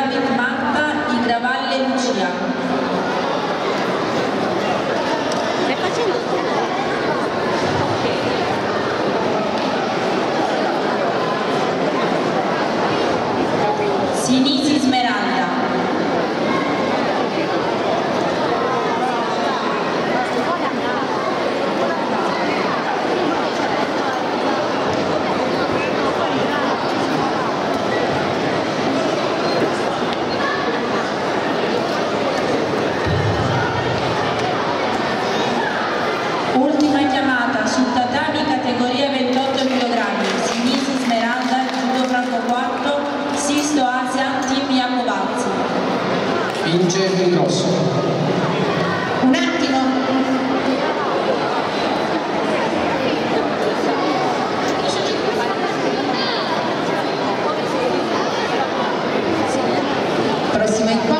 David Magda di Gravalle Lucia. Sinistra. Ritrosso. Un attimo. Prossimo incontro.